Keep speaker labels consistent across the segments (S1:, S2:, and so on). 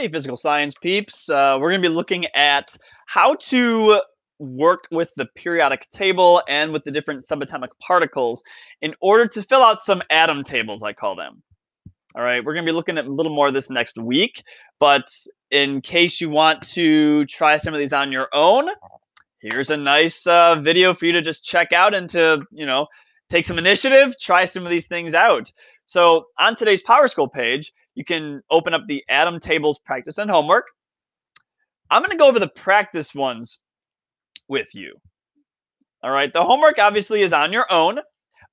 S1: Hey, physical science peeps. Uh, we're going to be looking at how to work with the periodic table and with the different subatomic particles in order to fill out some atom tables, I call them. All right, we're going to be looking at a little more of this next week, but in case you want to try some of these on your own, here's a nice uh, video for you to just check out and to, you know, take some initiative, try some of these things out. So on today's PowerSchool page, you can open up the Atom Tables practice and homework. I'm going to go over the practice ones with you. All right, the homework obviously is on your own,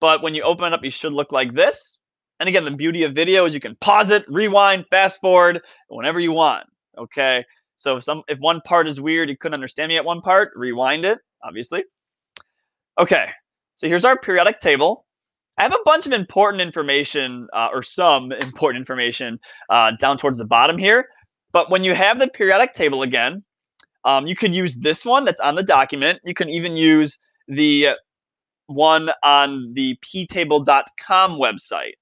S1: but when you open it up, you should look like this. And again, the beauty of video is you can pause it, rewind, fast forward, whenever you want. Okay, so if some if one part is weird, you couldn't understand me at one part, rewind it, obviously. Okay, so here's our periodic table. I have a bunch of important information, uh, or some important information, uh, down towards the bottom here. But when you have the periodic table again, um, you could use this one that's on the document. You can even use the one on the ptable.com website.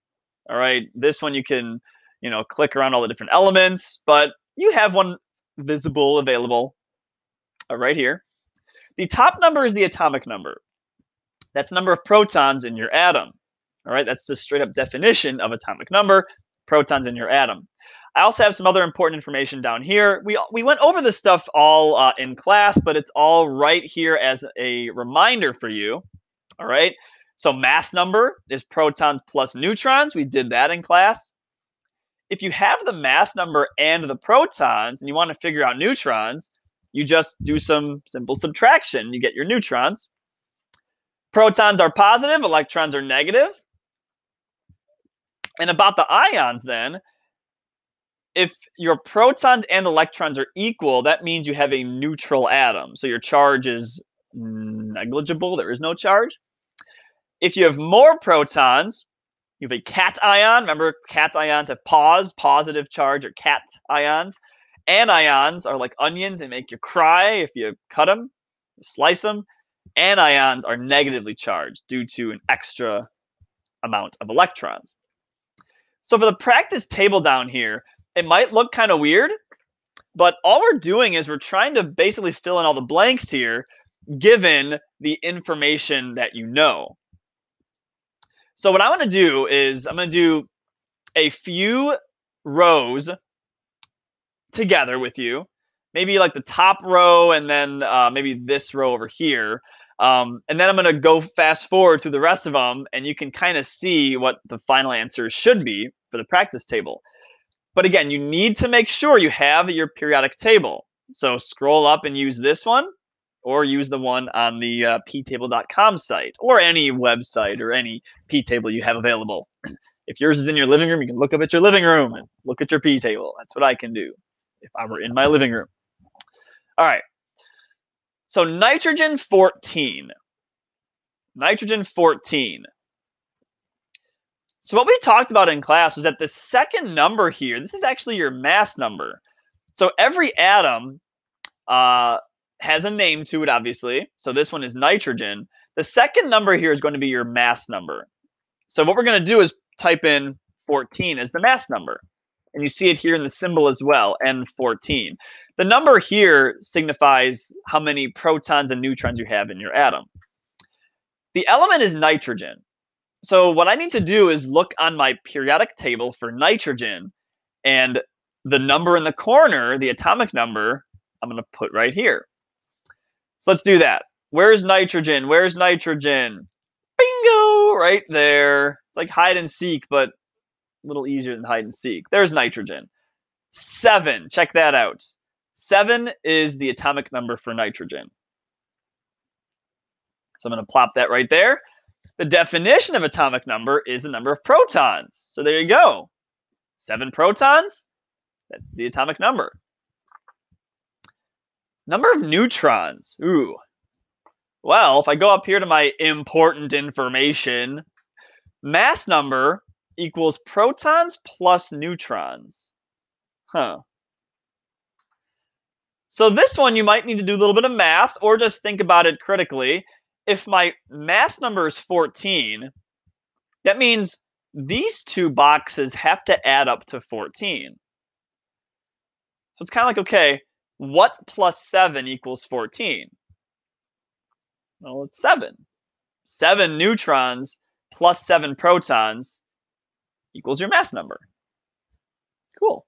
S1: All right, this one you can, you know, click around all the different elements, but you have one visible available uh, right here. The top number is the atomic number. That's number of protons in your atom. All right, that's the straight up definition of atomic number, protons in your atom. I also have some other important information down here. We, we went over this stuff all uh, in class, but it's all right here as a reminder for you. All right, so mass number is protons plus neutrons. We did that in class. If you have the mass number and the protons and you want to figure out neutrons, you just do some simple subtraction. You get your neutrons. Protons are positive, electrons are negative. And about the ions, then, if your protons and electrons are equal, that means you have a neutral atom. So your charge is negligible, there is no charge. If you have more protons, you have a cation. Remember, cation ions have pause, positive charge, or cat ions. Anions are like onions and make you cry if you cut them, slice them. Anions are negatively charged due to an extra amount of electrons. So for the practice table down here, it might look kind of weird, but all we're doing is we're trying to basically fill in all the blanks here, given the information that you know. So what I want to do is I'm going to do a few rows together with you, maybe like the top row and then uh, maybe this row over here. Um, and then I'm going to go fast forward through the rest of them, and you can kind of see what the final answer should be for the practice table. But again, you need to make sure you have your periodic table. So scroll up and use this one, or use the one on the uh, ptable.com site, or any website or any p-table you have available. if yours is in your living room, you can look up at your living room and look at your p-table. That's what I can do if I were in my living room. All right. So nitrogen 14. Nitrogen 14. So what we talked about in class was that the second number here, this is actually your mass number. So every atom uh, has a name to it, obviously. So this one is nitrogen. The second number here is going to be your mass number. So what we're going to do is type in 14 as the mass number. And you see it here in the symbol as well, N14. The number here signifies how many protons and neutrons you have in your atom. The element is nitrogen. So what I need to do is look on my periodic table for nitrogen and the number in the corner, the atomic number, I'm going to put right here. So let's do that. Where's nitrogen? Where's nitrogen? Bingo! Right there. It's like hide and seek, but a little easier than hide and seek. There's nitrogen. Seven. Check that out. Seven is the atomic number for nitrogen. So I'm going to plop that right there. The definition of atomic number is the number of protons. So there you go. Seven protons, that's the atomic number. Number of neutrons. Ooh. Well, if I go up here to my important information, mass number equals protons plus neutrons. Huh. So this one, you might need to do a little bit of math or just think about it critically. If my mass number is 14, that means these two boxes have to add up to 14. So it's kind of like, okay, what plus 7 equals 14? Well, it's 7. 7 neutrons plus 7 protons equals your mass number. Cool.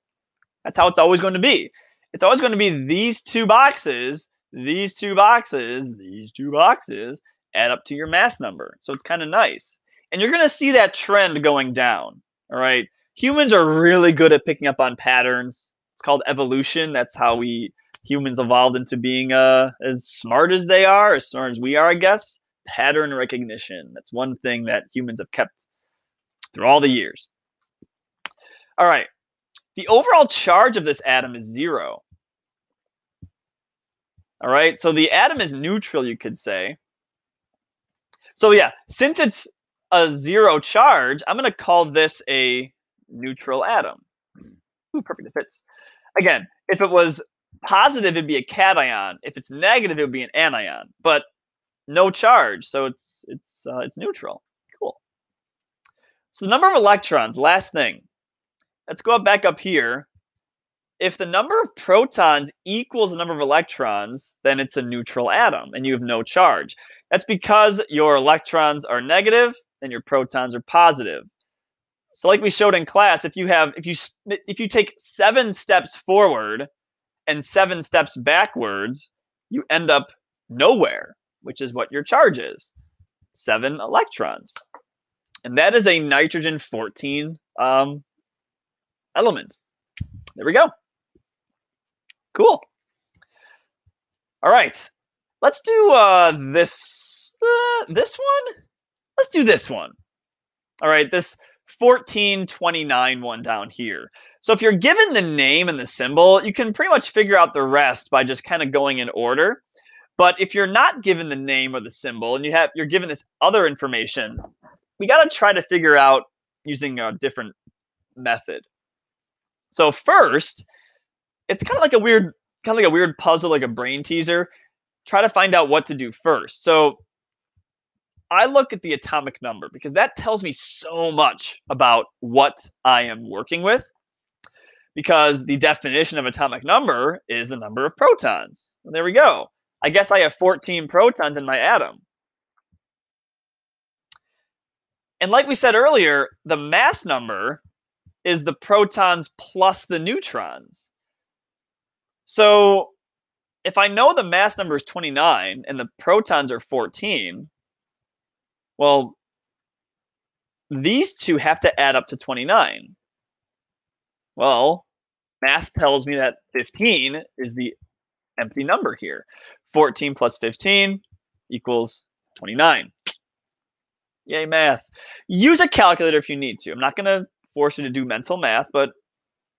S1: That's how it's always going to be. It's always going to be these two boxes, these two boxes, these two boxes add up to your mass number. So it's kind of nice. And you're going to see that trend going down. All right. Humans are really good at picking up on patterns. It's called evolution. That's how we humans evolved into being uh, as smart as they are, as smart as we are, I guess. Pattern recognition. That's one thing that humans have kept through all the years. All right. The overall charge of this atom is zero. All right. So the atom is neutral, you could say. So yeah, since it's a zero charge, I'm going to call this a neutral atom. Ooh, perfect, it fits. Again, if it was positive, it'd be a cation. If it's negative, it would be an anion. But no charge, so it's it's uh, it's neutral. Cool. So the number of electrons. Last thing. Let's go back up here. If the number of protons equals the number of electrons, then it's a neutral atom, and you have no charge. That's because your electrons are negative and your protons are positive. So like we showed in class, if you have if you if you take 7 steps forward and 7 steps backwards, you end up nowhere, which is what your charge is. 7 electrons. And that is a nitrogen 14 um, element. There we go. Cool. All right. Let's do uh, this uh, this one. Let's do this one. All right, this 1429 one down here. So if you're given the name and the symbol, you can pretty much figure out the rest by just kind of going in order. But if you're not given the name or the symbol and you have you're given this other information, we got to try to figure out using a different method. So first, it's kind of like a weird kind of like a weird puzzle like a brain teaser. Try to find out what to do first. So I look at the atomic number because that tells me so much about what I am working with. Because the definition of atomic number is the number of protons. Well, there we go. I guess I have 14 protons in my atom. And like we said earlier, the mass number is the protons plus the neutrons. So if I know the mass number is 29 and the protons are 14, well, these two have to add up to 29. Well, math tells me that 15 is the empty number here. 14 plus 15 equals 29. Yay, math. Use a calculator if you need to. I'm not going to force you to do mental math, but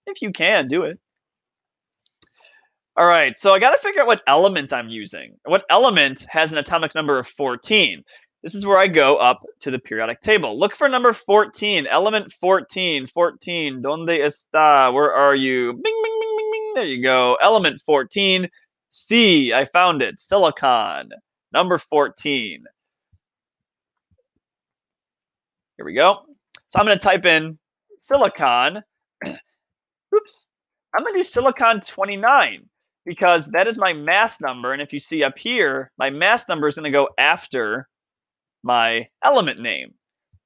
S1: if you can, do it. All right, so I got to figure out what element I'm using. What element has an atomic number of 14? This is where I go up to the periodic table. Look for number 14, element 14, 14, donde está? Where are you? Bing, bing, bing, bing, bing. There you go. Element 14, C, I found it, silicon, number 14. Here we go. So I'm going to type in silicon. Oops. I'm going to do silicon 29 because that is my mass number. And if you see up here, my mass number is going to go after my element name.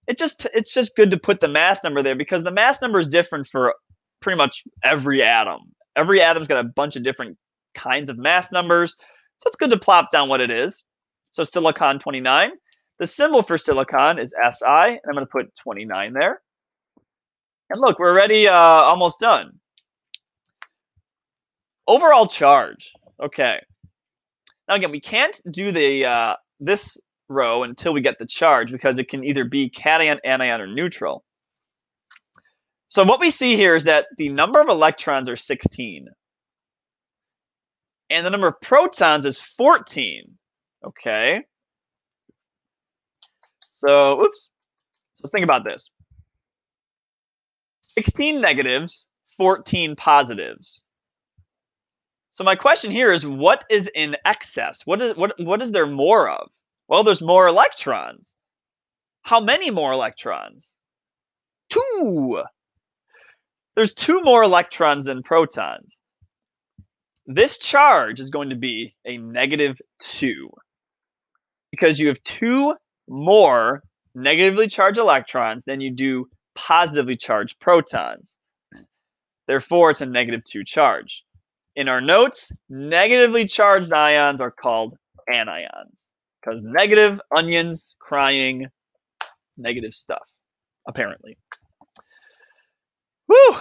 S1: It just it's just good to put the mass number there because the mass number is different for pretty much every atom. Every atom's got a bunch of different kinds of mass numbers. So it's good to plop down what it is. So silicon 29. The symbol for silicon is Si, and I'm going to put 29 there. And look, we're already uh, almost done. Overall charge. Okay. Now again, we can't do the uh, this row until we get the charge because it can either be cation, anion, or neutral. So what we see here is that the number of electrons are 16. And the number of protons is 14. Okay. So, oops. So think about this. 16 negatives, 14 positives. So my question here is what is in excess? What is what what is there more of? Well, there's more electrons. How many more electrons? Two. There's two more electrons than protons. this charge is going to be a negative 2 because you have two more negatively charged electrons than you do positively charged protons. Therefore, it's a negative 2 charge. In our notes, negatively charged ions are called anions because negative onions crying negative stuff, apparently. Whew.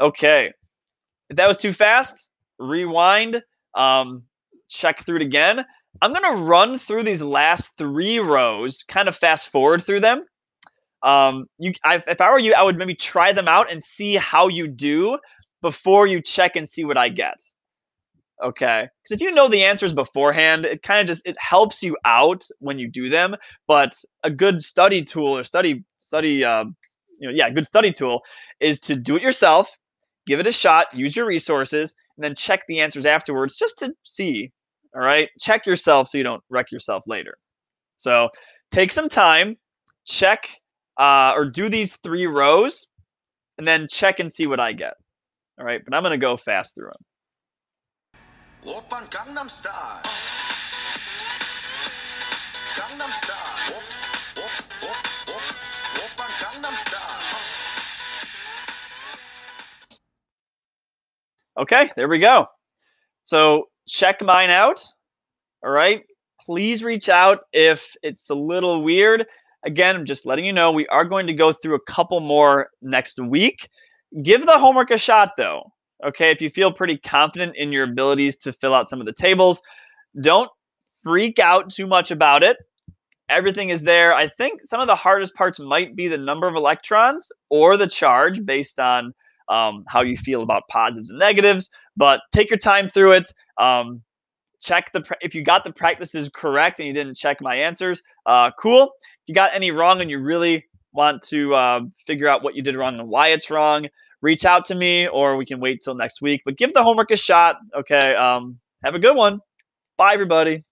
S1: Okay. If that was too fast, rewind, um, check through it again. I'm going to run through these last three rows, kind of fast forward through them. Um, you, I, if I were you, I would maybe try them out and see how you do before you check and see what I get. Okay, because if you know the answers beforehand, it kind of just it helps you out when you do them. But a good study tool or study study, uh, you know, yeah, good study tool is to do it yourself, give it a shot, use your resources, and then check the answers afterwards just to see. All right, check yourself so you don't wreck yourself later. So take some time, check uh, or do these three rows, and then check and see what I get. All right, but I'm gonna go fast through them. Okay, there we go. So check mine out. All right. Please reach out if it's a little weird. Again, I'm just letting you know we are going to go through a couple more next week. Give the homework a shot though. Okay, if you feel pretty confident in your abilities to fill out some of the tables, don't freak out too much about it. Everything is there. I think some of the hardest parts might be the number of electrons or the charge based on um, how you feel about positives and negatives. But take your time through it. Um, check the if you got the practices correct and you didn't check my answers. Uh, cool. You got any wrong and you really want to uh, figure out what you did wrong and why it's wrong, reach out to me or we can wait till next week. But give the homework a shot. Okay. Um, have a good one. Bye, everybody.